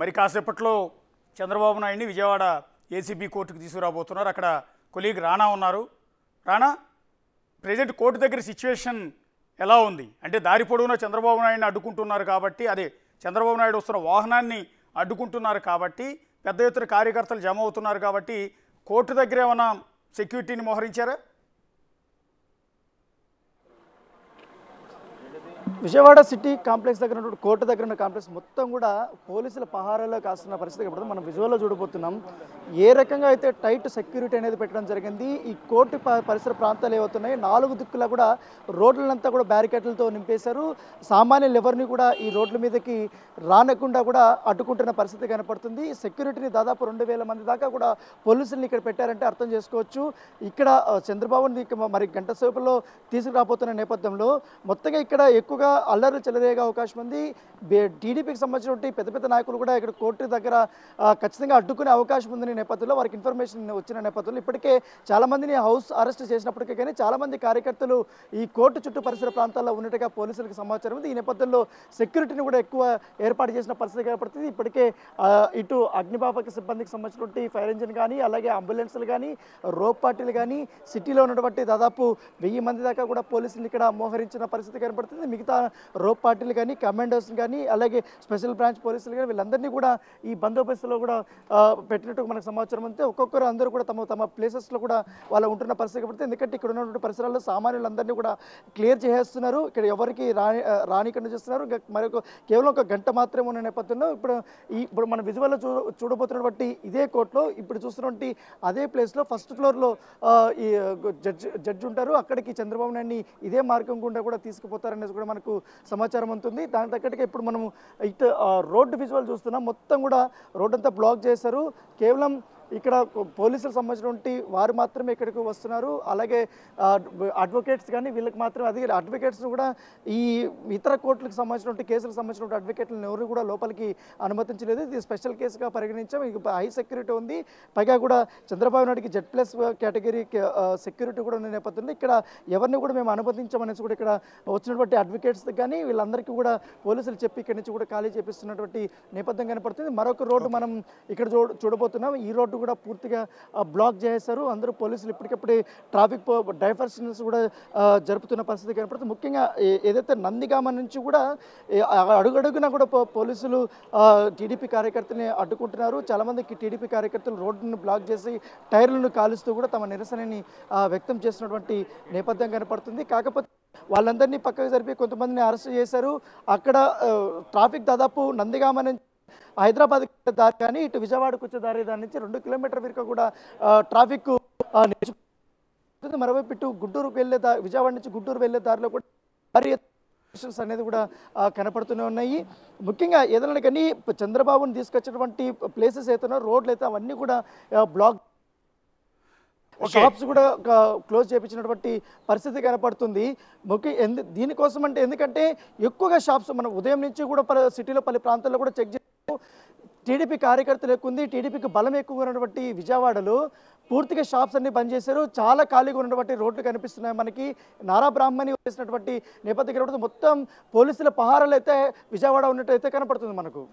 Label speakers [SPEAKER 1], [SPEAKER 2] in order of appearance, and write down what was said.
[SPEAKER 1] మరి కాసేపట్లో చంద్రబాబు నాయుడిని విజయవాడ ఏసీబీ కోర్టుకు తీసుకురాబోతున్నారు. అక్కడ కొలీగ్ రాణా ఉన్నారు. రాణా ప్రజెంట్ కోర్టు దగ్గర సిచ్యువేషన్ ఎలా ఉంది? అంటే దారి పొడవునా చంద్రబాబు నాయుడిని అడ్డుకుంటున్నారు కాబట్టి అదే చంద్రబాబు నాయుడు వస్తున్న వాహనాన్ని అడ్డుకుంటున్నారు కాబట్టి పెద్ద ఎత్తున కార్యకర్తలు జమ అవుతున్నారు కాబట్టి కోర్టు దగ్గర ఏమైనా సెక్యూరిటీని మోహరించారా?
[SPEAKER 2] విజయవాడ సిటీ కాంప్లెక్స్ దగ్గర ఉన్న కోర్టు దగ్గర ఉన్న కాంప్లెక్స్ మొత్తం కూడా పోలీసుల పహారాలో కాస్తున్న పరిస్థితి ఇప్పుడు మనం విజువల్లో చూడబోతున్నాం. ఏ రకంగా అయితే టైట్ సెక్యూరిటీ అనేది పెట్టడం జరిగింది ఈ కోర్టు ప- పరిసర ప్రాంతాలు ఏవవుతున్నాయి నాలుగు దిక్కులా కూడా రోడ్లంతా కూడా బ్యారికేడ్లతో నింపేశారు. సామాన్యులు ఎవరిని కూడా ఈ రోడ్ల మీదకి రానకుండా కూడా అడ్డుకుంటున్న పరిస్థితి కనపడుతుంది. సెక్యూరిటీని దాదాపు రెండు వేల మంది దాకా కూడా పోలీసుల్ని ఇక్కడ పెట్టారంటే అర్థం చేసుకోవచ్చు. ఇక్కడ చంద్రబాబుని మరి గంట సేపులో తీసుకురాబోతున్న నేపథ్యంలో మొత్తంగా ఇక్కడ ఎక్కువగా అల్లర్లు చెలరేగే అవకాశం ఉంది. టీడీపీకి సంబంధించినటువంటి పెద్ద పెద్ద నాయకులు కూడా ఇక్కడ కోర్టు దగ్గర ఖచ్చితంగా అడ్డుకునే అవకాశం ఉందని నేపథ్యంలో వారికి ఇన్ఫర్మేషన్ వచ్చిన నేపథ్యంలో ఇప్పటికే చాలా మందిని హౌస్ అరెస్ట్ చేసినప్పటికీ కానీ చాలామంది కార్యకర్తలు ఈ కోర్టు చుట్టూ పరిసర ప్రాంతాల్లో ఉన్నట్టుగా పోలీసులకు సమాచారం ఉంది. ఈ నేపథ్యంలో సెక్యూరిటీని కూడా ఎక్కువ ఏర్పాటు చేసిన పరిస్థితి కనపడుతుంది. ఇప్పటికే ఇటు అగ్నిపాపక సిబ్బందికి సంబంధించినటువంటి ఫైర్ ఇంజిన్ కానీ అలాగే అంబులెన్స్లు కానీ రోప్ పార్టీలు కానీ సిటీలో ఉన్నటువంటి దాదాపు వెయ్యి మంది దాకా కూడా పోలీసులు ఇక్కడ మోహరించిన పరిస్థితి కనపడుతుంది. మిగతా రోప్ పార్టీలు కానీ కమాండోస్ కానీ అలాగే స్పెషల్ బ్రాంచ్ పోలీసులు కానీ వీళ్ళందరినీ కూడా ఈ బందోబస్తులో కూడా పెట్టినట్టు మనకు సమాచారం అంతే. ఒక్కొక్కరు అందరూ కూడా తమ తమ ప్లేసెస్లో కూడా వాళ్ళు ఉంటున్న పరిస్థితి కనపడుతుంది ఎందుకంటే ఇక్కడ ఉన్నటువంటి పరిసరాల్లో సామాన్యులందరినీ కూడా క్లియర్ చేసేస్తున్నారు. ఇక్కడ ఎవరికి రాని ఆ, రానికుండా చేస్తున్నారు. ఇంకా మరొక కేవలం ఒక గంట మాత్రమే ఉన్న నేపథ్యంలో ఇప్పుడు ఈ ఇప్పుడు మన విజువల్లో చూ చూడబోతున్నటువంటి ఇదే కోర్టులో ఇప్పుడు చూస్తున్నటువంటి అదే ప్లేస్లో ఫస్ట్ ఫ్లోర్లో ఈ జడ్జి జడ్జి ఉంటారు. అక్కడికి చంద్రబాబు నాయుడిని ఇదే మార్గం గుండా కూడా తీసుకుపోతారనేది కూడా మనకు సమాచారం ఉంటుంది. దాని తగ్గట్టుగా ఇప్పుడు మనము ఇటు రోడ్డు విజువల్ చూస్తున్నాం. మొత్తం కూడా రోడ్డంతా బ్లాక్ చేశారు. కేవలం ఇక్కడ పోలీసులకు సంబంధించినటువంటి వారు మాత్రమే ఇక్కడికి వస్తున్నారు. అలాగే అడ్వకేట్స్ కానీ వీళ్ళకి మాత్రమే అది అడ్వకేట్స్ కూడా ఈ ఇతర కోర్టులకు సంబంధించినటువంటి కేసులకు సంబంధించినటువంటి అడ్వకేట్లను ఎవరు కూడా లోపలికి అనుమతించలేదు. ఇది స్పెషల్ కేసుగా పరిగణించాం. ఇక హై సెక్యూరిటీ ఉంది. పైగా కూడా చంద్రబాబు నాయుడికి జెడ్ ప్లస్ కేటగిరీ సెక్యూరిటీ కూడా ఉన్న నేపథ్యంలో ఇక్కడ ఎవరిని కూడా మేము అనుమతించమనేసి కూడా ఇక్కడ వచ్చినటువంటి అడ్వకేట్స్ కానీ వీళ్ళందరికీ కూడా పోలీసులు చెప్పి ఇక్కడి నుంచి కూడా ఖాళీ చేపిస్తున్నటువంటి నేపథ్యం కనపడుతుంది. మరొక రోడ్డు మనం ఇక్కడ చూ చూడబోతున్నాం. ఈ రోడ్డు కూడా పూర్తిగా బ్లాక్ చేశారు అందరూ పోలీసులు ఇప్పటికప్పుడు ట్రాఫిక్ డైవర్షన్స్ కూడా జరుపుతున్న పరిస్థితి కనపడుతుంది. ముఖ్యంగా ఏదైతే నందిగామ నుంచి కూడా అడుగడుగునా కూడా పోలీసులు టీడీపీ కార్యకర్తని అడ్డుకుంటున్నారు. చాలామందికి టీడీపీ కార్యకర్తలు రోడ్డును బ్లాక్ చేసి టైర్లను కాలుస్తూ కూడా తమ నిరసనని వ్యక్తం చేసినటువంటి నేపథ్యం కనపడుతుంది. కాకపోతే వాళ్ళందరినీ పక్కకు జరిపి కొంతమందిని అరెస్ట్ చేశారు. అక్కడ ట్రాఫిక్ దాదాపు నందిగామ నుంచి హైదరాబాద్ దారి కానీ ఇటు విజయవాడకు వచ్చే దారి దాని నుంచి రెండు కిలోమీటర్ వరకు కూడా ట్రాఫిక్. మరోవైపు ఇటు గుంటూరుకు వెళ్ళే దా విజయవాడ నుంచి గుంటూరు వెళ్ళే దారిలో కూడా భారీ అనేది కూడా కనపడుతూనే ఉన్నాయి ముఖ్యంగా ఏదైనా కానీ చంద్రబాబుని తీసుకొచ్చినటువంటి ప్లేసెస్ అయితే రోడ్లు అయితే అవన్నీ కూడా బ్లాక్. షాప్స్ కూడా క్లోజ్ చేయించినటువంటి పరిస్థితి కనపడుతుంది ముఖ్య ఎందు దీనికోసం అంటే ఎందుకంటే ఎక్కువగా షాప్స్ మనం ఉదయం నుంచి కూడా పలు సిటీలో పలు ప్రాంతాల్లో కూడా చెక్ చేసాము టీడీపీ కార్యకర్తలు ఎక్కువ ఉంది. టీడీపీకి బలం ఎక్కువ ఉన్నటువంటి విజయవాడలో పూర్తిగా షాప్స్ అన్ని బంద్ చేశారు. చాలా ఖాళీగా ఉన్నటువంటి రోడ్లు కనిపిస్తున్నాయి మనకి. నారా బ్రాహ్మణి వేసినటువంటి నేపథ్యం మొత్తం పోలీసుల పహారాలు అయితే విజయవాడ ఉన్నట్టు అయితే కనపడుతుంది మనకు.